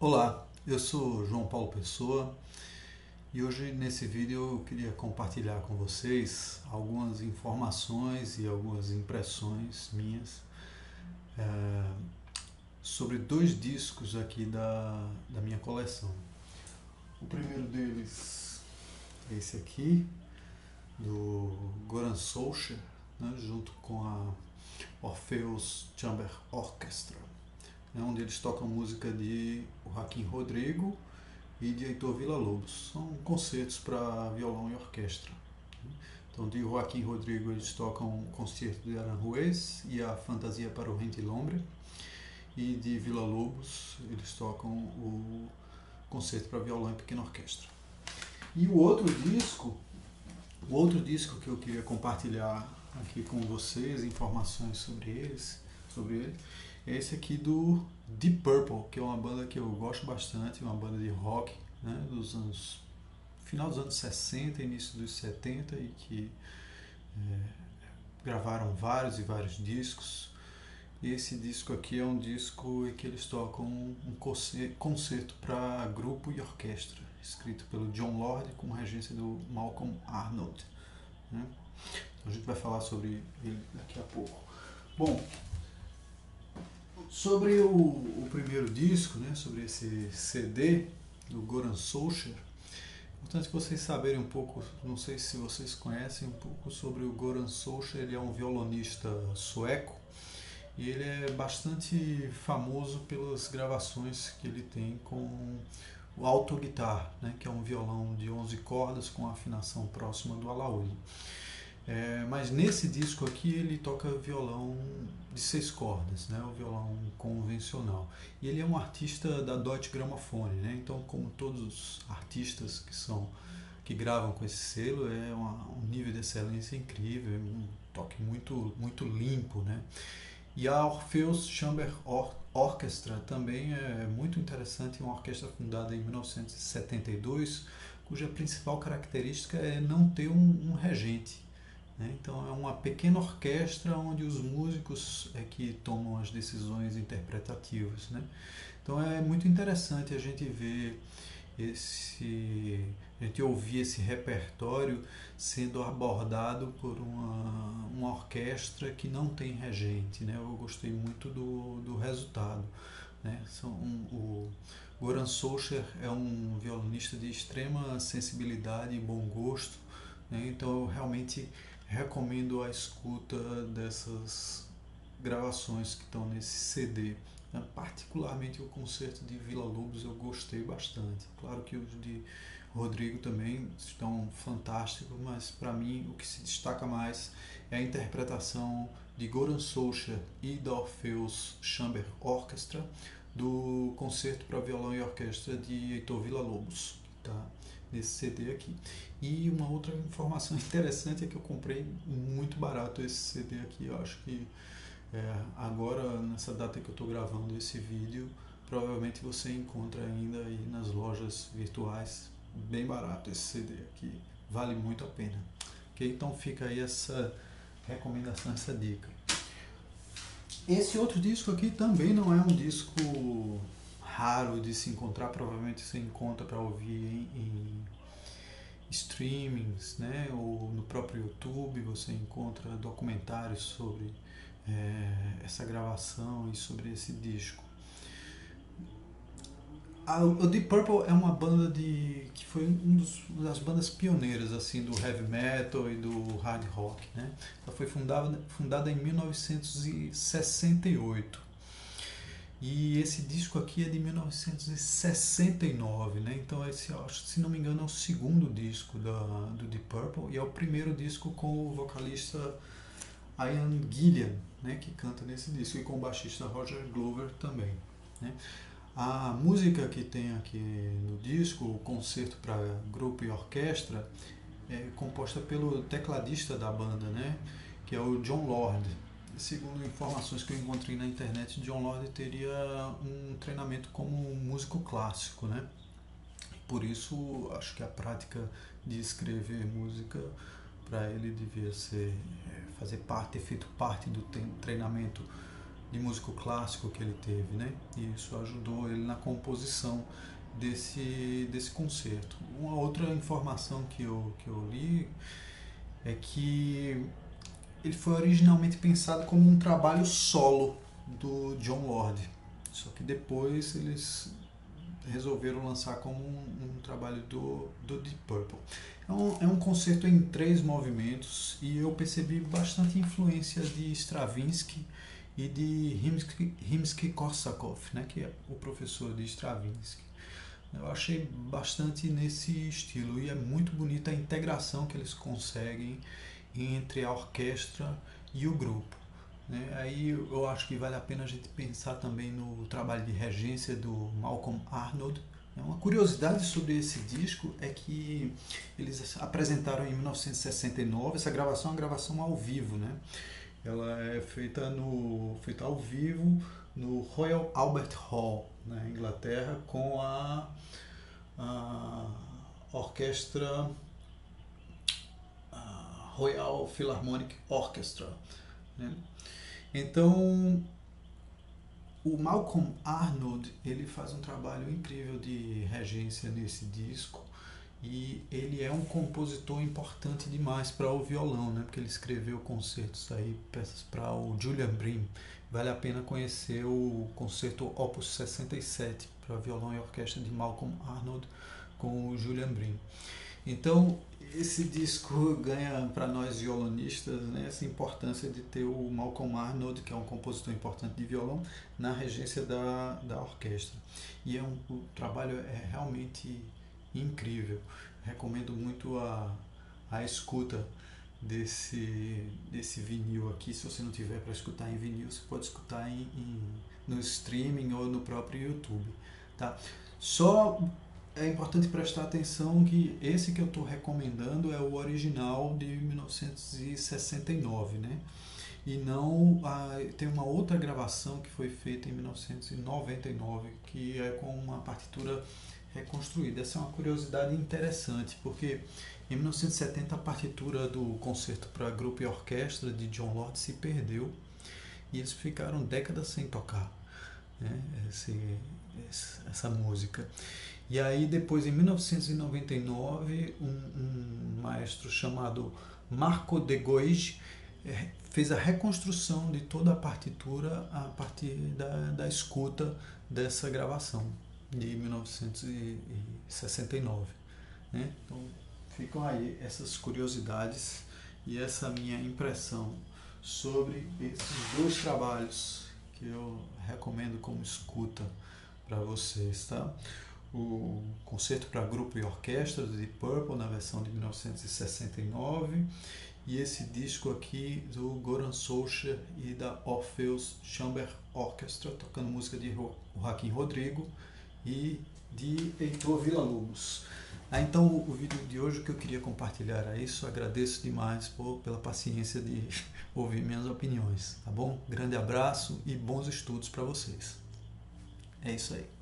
Olá, eu sou João Paulo Pessoa e hoje nesse vídeo eu queria compartilhar com vocês algumas informações e algumas impressões minhas é, sobre dois discos aqui da, da minha coleção. O primeiro deles é esse aqui, do Goran Solskjaer, né, junto com a Orpheus Chamber Orchestra né, onde eles tocam música de Joaquim Rodrigo e de Heitor Villa-Lobos. São concertos para violão e orquestra. Então, de Joaquim Rodrigo eles tocam o Concerto de Aranjuez e a Fantasia para o Gentilhombre. E de Villa-Lobos eles tocam o Concerto para violão e pequena orquestra. E o outro disco, o outro disco que eu queria compartilhar aqui com vocês, informações sobre eles, sobre ele, esse aqui do Deep Purple, que é uma banda que eu gosto bastante, uma banda de rock né, dos anos final dos anos 60, início dos 70 e que é, gravaram vários e vários discos. Esse disco aqui é um disco em que eles tocam um concerto para grupo e orquestra, escrito pelo John Lord com regência do Malcolm Arnold. Né? Então a gente vai falar sobre ele daqui a pouco. Bom, Sobre o, o primeiro disco, né, sobre esse CD do Goran Solskjaer, importante vocês saberem um pouco, não sei se vocês conhecem um pouco sobre o Goran Solskjaer, ele é um violonista sueco e ele é bastante famoso pelas gravações que ele tem com o alto guitar, né, que é um violão de 11 cordas com afinação próxima do alaúde. É, mas nesse disco aqui ele toca violão de seis cordas, né, o violão convencional. E ele é um artista da Deutsche Grammophon, né? Então, como todos os artistas que são que gravam com esse selo, é uma, um nível de excelência incrível, é um toque muito muito limpo, né? E a Orpheus Chamber Or Orchestra também é muito interessante, uma orquestra fundada em 1972, cuja principal característica é não ter um, um regente. Né? Então é uma pequena orquestra onde os músicos é que tomam as decisões interpretativas. Né? Então é muito interessante a gente ver esse a gente ouvir esse repertório sendo abordado por uma, uma orquestra que não tem regente. Né? Eu gostei muito do, do resultado. Né? São, um, o Goran Solskjaer é um violonista de extrema sensibilidade e bom gosto. Né? Então eu realmente recomendo a escuta dessas gravações que estão nesse CD. Né? Particularmente o concerto de Vila Lobos eu gostei bastante. Claro que os de Rodrigo também estão fantásticos, mas para mim o que se destaca mais é a interpretação de Goran Solskjaer e da Orpheus Chamber Orchestra do concerto para violão e orquestra de Heitor Villa Lobos. Tá? Nesse CD aqui. E uma outra informação interessante é que eu comprei muito barato esse CD aqui. Eu acho que é, agora, nessa data que eu estou gravando esse vídeo, provavelmente você encontra ainda aí nas lojas virtuais bem barato esse CD aqui. Vale muito a pena. Então fica aí essa recomendação, essa dica. Esse outro disco aqui também não é um disco raro de se encontrar, provavelmente você encontra para ouvir em, em, streamings, né? ou no próprio YouTube você encontra documentários sobre é, essa gravação e sobre esse disco. A, o Deep Purple é uma banda de que foi um uma das bandas pioneiras assim do heavy metal e do hard rock, né? Ela foi fundada, fundada em 1968 e esse disco aqui é de 1969, né? Então esse, acho, se não me engano, é o segundo disco da, do Deep Purple e é o primeiro disco com o vocalista Ian Gillian, né? Que canta nesse disco e com o baixista Roger Glover também, né? A música que tem aqui no disco, o concerto para grupo e orquestra, é composta pelo tecladista da banda, né? Que é o John Lord segundo informações que eu encontrei na internet, John Lord teria um treinamento como músico clássico, né? Por isso, acho que a prática de escrever música para ele devia ser é, fazer parte, ter feito parte do treinamento de músico clássico que ele teve, né? E isso ajudou ele na composição desse, desse concerto. Uma outra informação que eu, que eu li é que ele foi originalmente pensado como um trabalho solo do John Lord, só que depois eles resolveram lançar como um, um trabalho do, do Deep Purple. É um, é um concerto em três movimentos e eu percebi bastante influência de Stravinsky e de Rimsky-Korsakov, né, que é o professor de Stravinsky. Eu achei bastante nesse estilo e é muito bonita a integração que eles conseguem entre a orquestra e o grupo. Né? Aí eu acho que vale a pena a gente pensar também no trabalho de regência do Malcolm Arnold. Né? Uma curiosidade sobre esse disco é que eles apresentaram em 1969, essa gravação é uma gravação ao vivo, né? Ela é feita, no, feita ao vivo no Royal Albert Hall, na Inglaterra, com a, a orquestra Royal Philharmonic Orchestra. Né? Então, o Malcolm Arnold ele faz um trabalho incrível de regência nesse disco e ele é um compositor importante demais para o violão, né? Porque ele escreveu concertos aí, peças para o Julian Bream. Vale a pena conhecer o concerto Opus 67 para violão e orquestra de Malcolm Arnold com o Julian Bream. Então, esse disco ganha para nós violonistas né, essa importância de ter o Malcolm Arnold, que é um compositor importante de violão, na regência da, da orquestra. E é um, o trabalho é realmente incrível. Recomendo muito a, a escuta desse, desse vinil aqui. Se você não tiver para escutar em vinil, você pode escutar em, em, no streaming ou no próprio YouTube. Tá? Só é importante prestar atenção que esse que eu estou recomendando é o original de 1969, né? E não a, tem uma outra gravação que foi feita em 1999 que é com uma partitura reconstruída. Essa é uma curiosidade interessante porque em 1970 a partitura do concerto para grupo e orquestra de John Lord se perdeu e eles ficaram décadas sem tocar né? Esse, essa música. E aí depois, em 1999, um, um maestro chamado Marco de Gois é, fez a reconstrução de toda a partitura a partir da, da escuta dessa gravação de 1969. Né? Então ficam aí essas curiosidades e essa minha impressão sobre esses dois trabalhos que eu recomendo como escuta para vocês, tá? o concerto para grupo e orquestra de Purple na versão de 1969 e esse disco aqui do Goran Solskjaer e da Orpheus Chamber Orchestra tocando música de Joaquim Rodrigo e de Heitor Villa-Lobos. Ah, então o, vídeo de hoje que eu queria compartilhar é isso. Agradeço demais por, pela paciência de ouvir minhas opiniões, tá bom? Grande abraço e bons estudos para vocês. É isso aí.